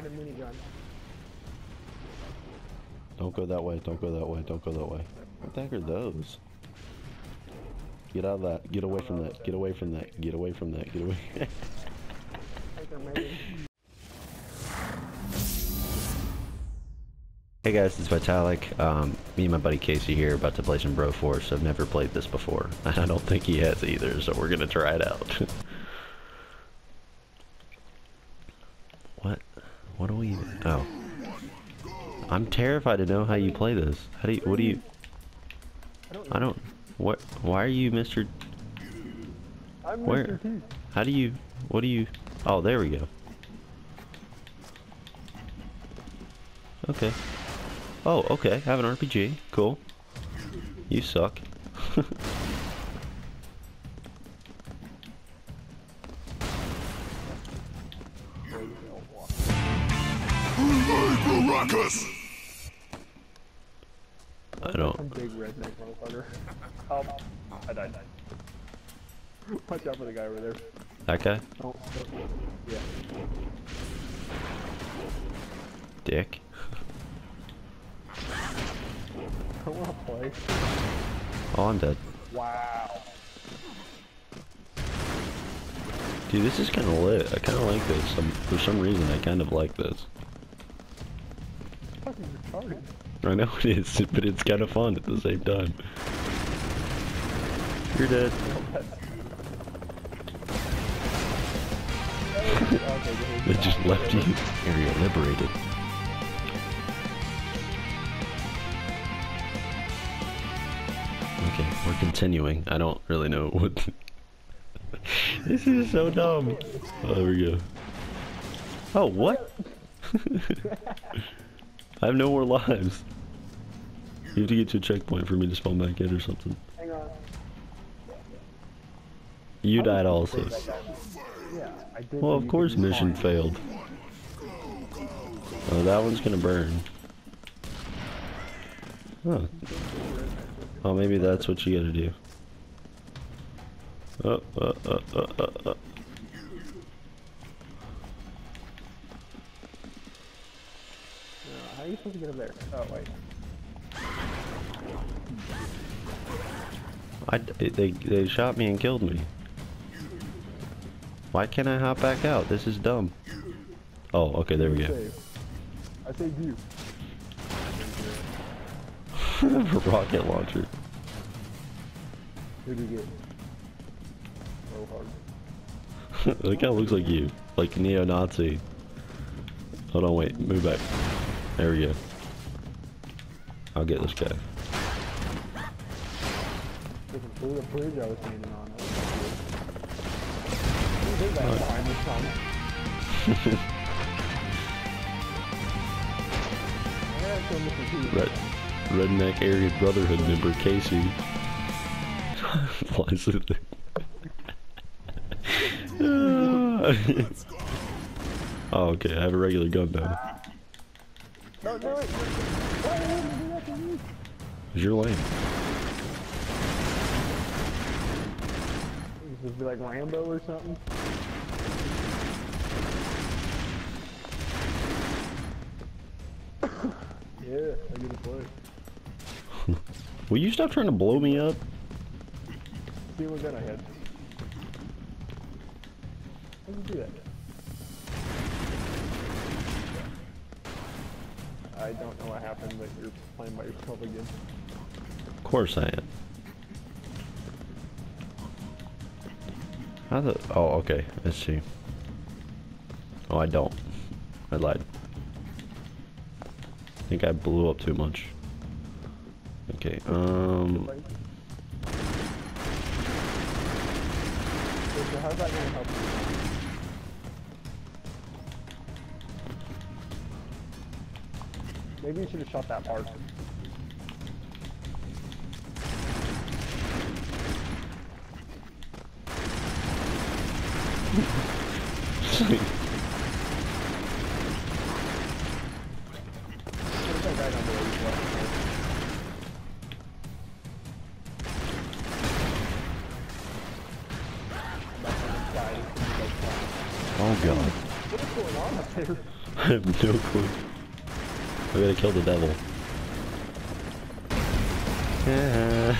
get a minigun. Don't go that way. Don't go that way. Don't go that way. What the heck are those? Get out of that. Get away from that. Get away from that. Get away from that. Get away. Hey guys, it's Vitalic. Um, me and my buddy Casey here about to play some Broforce. I've never played this before. I don't think he has either, so we're gonna try it out. what? What do we? Oh. I'm terrified to know how you play this. How do you? What do you? I don't. What? Why are you Mr. I'm Where? Mr. T. How do you? What do you? Oh, there we go. Okay. Oh, okay. I Have an RPG. Cool. You suck. I don't. big redneck motherfucker. Um, I died. Watch out for the guy over there. That guy? Oh, yeah. Dick. I wanna play. Oh, I'm dead. Wow. Dude, this is kind of lit. I kind of like this. Um, for some reason, I kind of like this. Fucking retarded. I know it is, but it's kind of fun at the same time. You're dead. They just left you. Area liberated. Okay, we're continuing. I don't really know what. this is so dumb. Oh, there we go. Oh, what? I have no more lives. You have to get to a checkpoint for me to spawn back in or something. Hang on. You died also. Yeah. Well, of course mission failed. Oh, that one's gonna burn. Huh. Oh, maybe that's what you gotta do. Oh, uh, uh, uh, uh, uh. Uh, how are you supposed to get up there? Oh, wait. I, they, they shot me and killed me. Why can't I hop back out? This is dumb. Oh, okay, there we go. I saved you. Rocket launcher. Who'd you get? Oh, hard. that guy looks like you. Like neo-Nazi. Hold on, wait. Move back. There we go. I'll get this guy. Red, Redneck Area Brotherhood member Casey. Flies through oh, okay. I have a regular gun now. No, no, wait. Why would you do me? You're lame. This be like Rambo or something. yeah, I get to play. Will you stop trying to blow me up? See what gun I had. How did you do that? I don't know what happened, but you're playing by yourself again. Of course I am. How the... Oh, okay. Let's see. Oh, I don't. I lied. I think I blew up too much. Okay, um... So how's that gonna help you? Maybe you should have shot that part. oh god. What is going on up there? I have no clue. I gotta kill the devil. Yeah.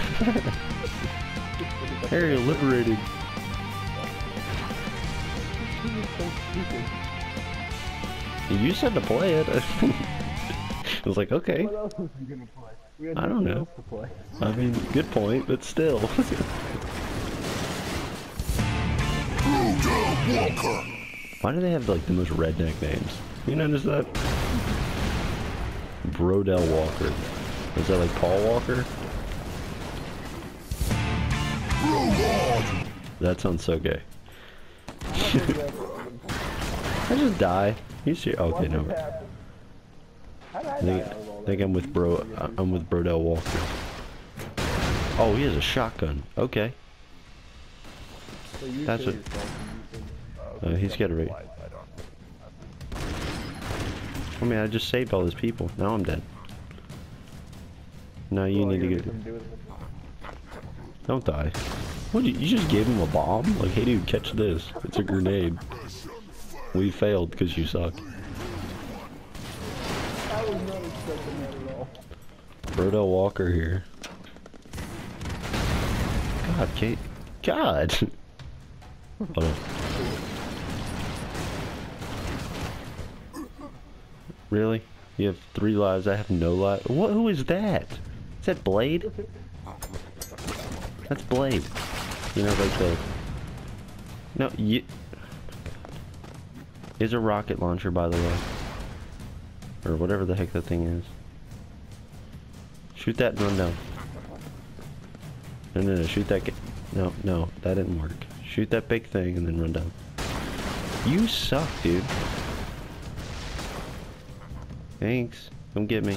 Area liberated. You said to play it. I was like, okay. What else was you gonna play? We had I don't know. else to play. I mean, good point, but still. Why do they have like the most redneck names? You notice that? Brodell Walker. Is that like Paul Walker? That sounds so gay. I just die. You see? Okay, no. I I think, out of all I think? I'm with Bro. I'm with Brodell Walker. Oh, he has a shotgun. Okay. That's what- you Uh, he's got a rate. I don't. I mean, I just saved all those people. Now I'm dead. Now you Well, need to get. gonna do it. Don't die. What? You, you just gave him a bomb? Like, hey, dude, catch this. It's a grenade. We failed because you suck. I was not expecting that at all. Brodell Walker here. God, Kate. God. Hold on. Really? You have three lives. I have no life. What? Who is that? Is that Blade? That's Blade. You know, like the. No, you. Is a rocket launcher, by the way. Or whatever the heck that thing is. Shoot that and run down. No, no, no, shoot that. No, no, that didn't work. Shoot that big thing and then run down. You suck, dude. Thanks. Come get me.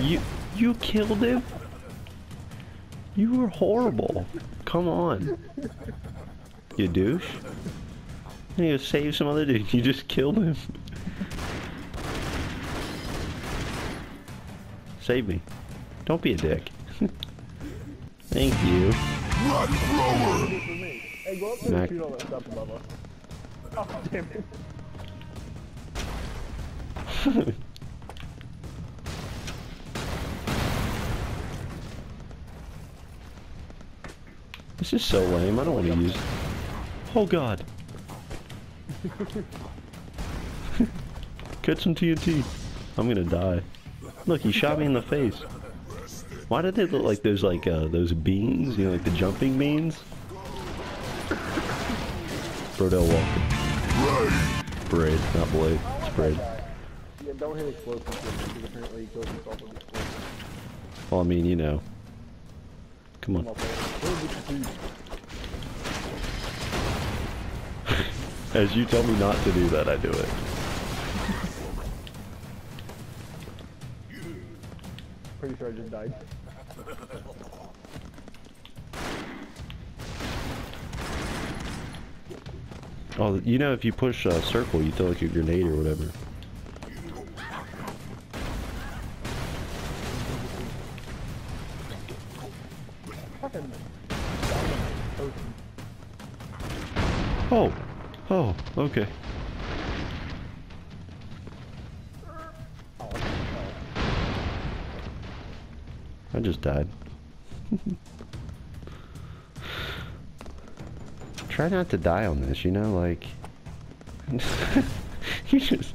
You, you killed him? You were horrible. Come on. You douche. You need to save some other dude. You just killed him. Save me. Don't be a dick. Thank you. Good for me. Hey, go up there Mac- and shoot all that stuff above. Oh, damn it. This is so lame. I don't want to use. Oh God. Get some TNT. I'm gonna die. Look, he shot me in the face. Why did they look like those like uh, those beans? You know, like the jumping beans. Brodell Walker. Brade, not Blade. It's Brade. Don't hit explosives because apparently he himself with explosives. Well, I mean, you know. Come on. up there. Where's the food? As you tell me not to do that, I do it. Pretty sure I just died. Oh, you know, if you push uh, circle, you throw like a grenade or whatever. Fucking. Oh, oh, okay. I just died. Try not to die on this, you know, like... you just...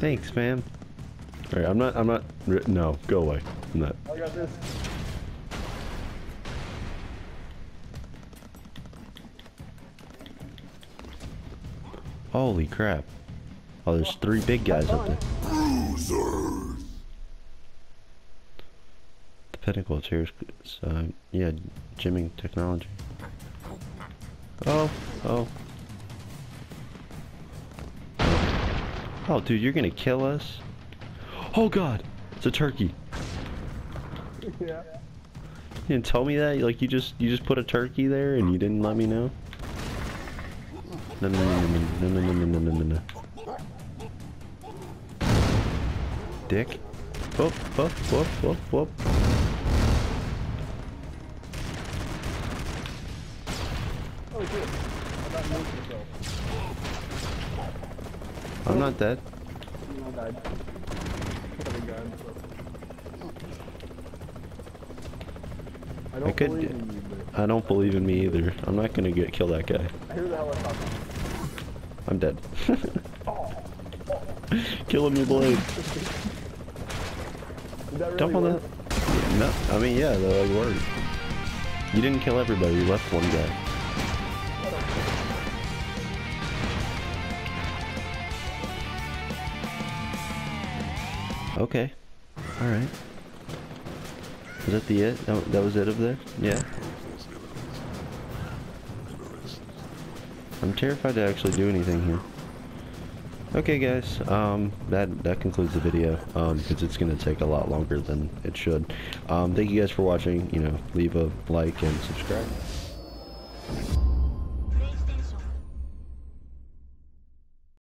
Thanks, man. Alright, I'm not, I'm not, no, go away. I'm. I got this. Holy crap. Oh, there's three big guys up there. The pinnacle is, uh, yeah, jimming technology. Oh, oh. Oh, dude, you're gonna kill us? Oh god, it's a turkey. Yeah. You didn't tell me that? Like you just you just put a turkey there and you didn't let me know? No no no no no no no no no no no. Dick. Whoop whoop whoop whoop whoop. Oh shit. Not move yourself. I'm not dead. You know, died. Got a gun, so. I don't could believe in you, but I don't believe in me either. I'm not gonna get kill that guy. I hear the helicopter. I'm dead. kill him, you blade. Did that really Jump on work? that. No, I mean yeah, that like worked. You didn't kill everybody. You left one guy. Okay. All right. Was that the it? That, that was it of there? Yeah. I'm terrified to actually do anything here. Okay guys, um, that, that concludes the video, um, because it's going to take a lot longer than it should. Um, thank you guys for watching, you know, leave a like and subscribe.